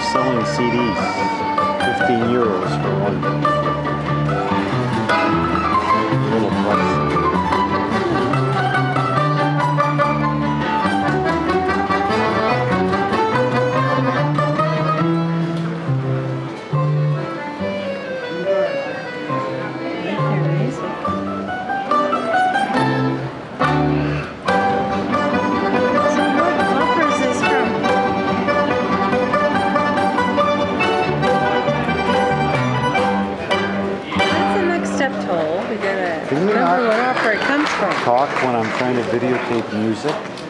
Selling CDs. 15 euros for one. Little price. Talk when I'm trying to videotape music.